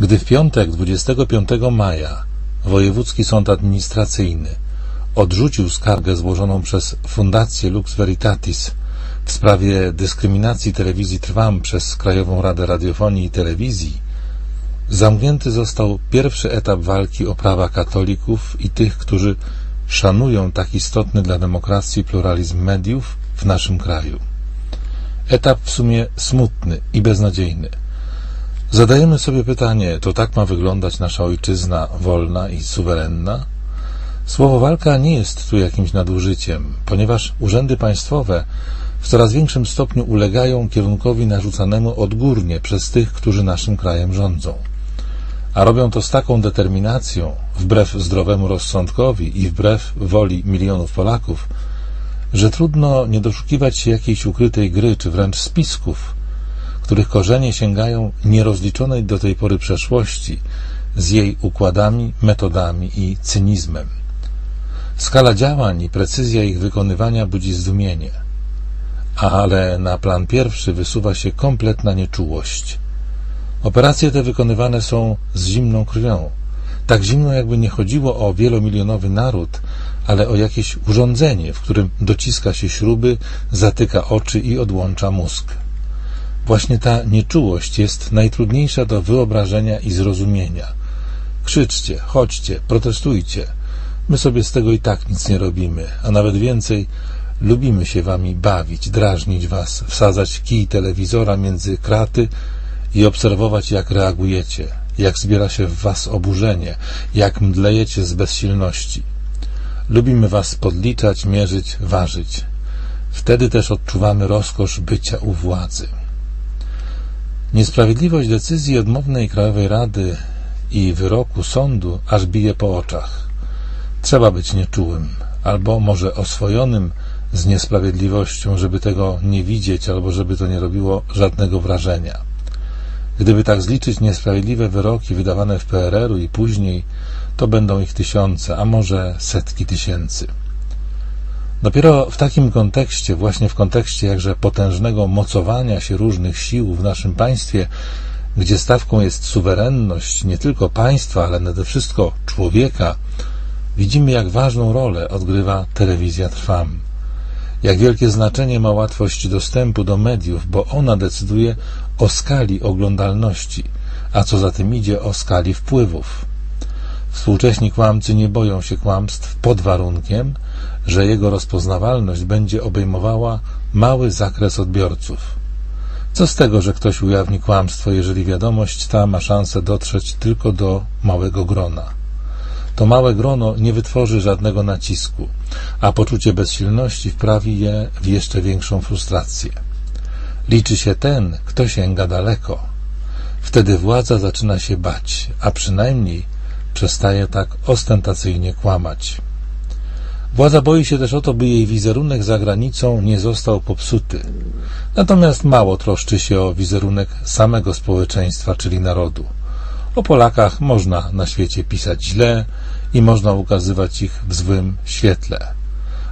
Gdy w piątek 25 maja Wojewódzki Sąd Administracyjny odrzucił skargę złożoną przez Fundację Lux Veritatis w sprawie dyskryminacji telewizji Trwam przez Krajową Radę Radiofonii i Telewizji, zamknięty został pierwszy etap walki o prawa katolików i tych, którzy szanują tak istotny dla demokracji pluralizm mediów w naszym kraju. Etap w sumie smutny i beznadziejny. Zadajemy sobie pytanie, to tak ma wyglądać nasza ojczyzna wolna i suwerenna? Słowo walka nie jest tu jakimś nadużyciem, ponieważ urzędy państwowe w coraz większym stopniu ulegają kierunkowi narzucanemu odgórnie przez tych, którzy naszym krajem rządzą. A robią to z taką determinacją, wbrew zdrowemu rozsądkowi i wbrew woli milionów Polaków, że trudno nie doszukiwać się jakiejś ukrytej gry, czy wręcz spisków, których korzenie sięgają nierozliczonej do tej pory przeszłości z jej układami, metodami i cynizmem. Skala działań i precyzja ich wykonywania budzi zdumienie, ale na plan pierwszy wysuwa się kompletna nieczułość. Operacje te wykonywane są z zimną krwią, tak zimno jakby nie chodziło o wielomilionowy naród, ale o jakieś urządzenie, w którym dociska się śruby, zatyka oczy i odłącza mózg. Właśnie ta nieczułość jest najtrudniejsza do wyobrażenia i zrozumienia. Krzyczcie, chodźcie, protestujcie. My sobie z tego i tak nic nie robimy, a nawet więcej, lubimy się wami bawić, drażnić was, wsadzać kij telewizora między kraty i obserwować, jak reagujecie, jak zbiera się w was oburzenie, jak mdlejecie z bezsilności. Lubimy was podliczać, mierzyć, ważyć. Wtedy też odczuwamy rozkosz bycia u władzy. Niesprawiedliwość decyzji odmownej Krajowej Rady i wyroku sądu aż bije po oczach. Trzeba być nieczułym, albo może oswojonym z niesprawiedliwością, żeby tego nie widzieć, albo żeby to nie robiło żadnego wrażenia. Gdyby tak zliczyć niesprawiedliwe wyroki wydawane w PRL-u i później, to będą ich tysiące, a może setki tysięcy. Dopiero w takim kontekście, właśnie w kontekście jakże potężnego mocowania się różnych sił w naszym państwie, gdzie stawką jest suwerenność nie tylko państwa, ale nade wszystko człowieka, widzimy, jak ważną rolę odgrywa telewizja Trwam. Jak wielkie znaczenie ma łatwość dostępu do mediów, bo ona decyduje o skali oglądalności, a co za tym idzie o skali wpływów. Współcześni kłamcy nie boją się kłamstw pod warunkiem, że jego rozpoznawalność będzie obejmowała mały zakres odbiorców. Co z tego, że ktoś ujawni kłamstwo, jeżeli wiadomość ta ma szansę dotrzeć tylko do małego grona? To małe grono nie wytworzy żadnego nacisku, a poczucie bezsilności wprawi je w jeszcze większą frustrację. Liczy się ten, kto sięga daleko. Wtedy władza zaczyna się bać, a przynajmniej przestaje tak ostentacyjnie kłamać. Władza boi się też o to, by jej wizerunek za granicą nie został popsuty. Natomiast mało troszczy się o wizerunek samego społeczeństwa, czyli narodu. O Polakach można na świecie pisać źle i można ukazywać ich w złym świetle.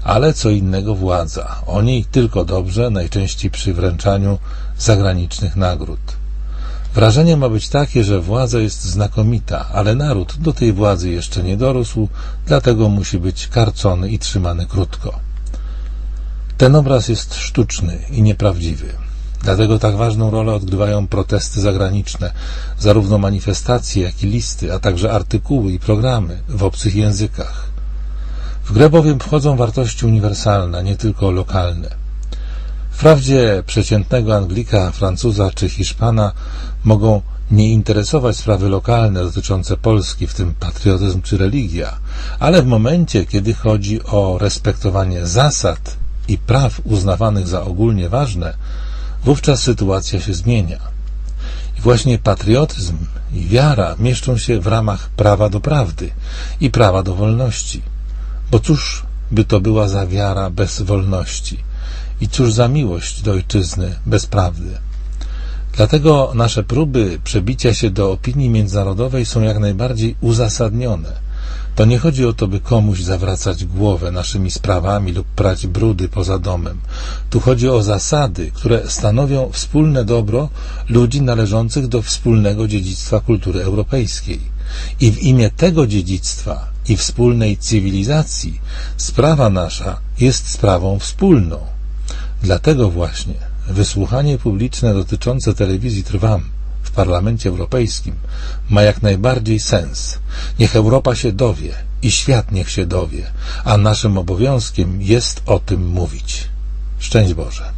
Ale co innego władza. O niej tylko dobrze, najczęściej przy wręczaniu zagranicznych nagród. Wrażenie ma być takie, że władza jest znakomita, ale naród do tej władzy jeszcze nie dorósł, dlatego musi być karcony i trzymany krótko. Ten obraz jest sztuczny i nieprawdziwy. Dlatego tak ważną rolę odgrywają protesty zagraniczne, zarówno manifestacje, jak i listy, a także artykuły i programy w obcych językach. W grę bowiem wchodzą wartości uniwersalne, nie tylko lokalne. Wprawdzie przeciętnego Anglika, Francuza czy Hiszpana mogą nie interesować sprawy lokalne dotyczące Polski, w tym patriotyzm czy religia, ale w momencie, kiedy chodzi o respektowanie zasad i praw uznawanych za ogólnie ważne, wówczas sytuacja się zmienia. I właśnie patriotyzm i wiara mieszczą się w ramach prawa do prawdy i prawa do wolności. Bo cóż by to była za wiara bez wolności? I cóż za miłość do ojczyzny bez prawdy? Dlatego nasze próby przebicia się do opinii międzynarodowej są jak najbardziej uzasadnione, to nie chodzi o to, by komuś zawracać głowę naszymi sprawami lub prać brudy poza domem. Tu chodzi o zasady, które stanowią wspólne dobro ludzi należących do wspólnego dziedzictwa kultury europejskiej. I w imię tego dziedzictwa i wspólnej cywilizacji sprawa nasza jest sprawą wspólną. Dlatego właśnie wysłuchanie publiczne dotyczące telewizji Trwam w Parlamencie Europejskim ma jak najbardziej sens. Niech Europa się dowie i świat niech się dowie, a naszym obowiązkiem jest o tym mówić. Szczęść Boże.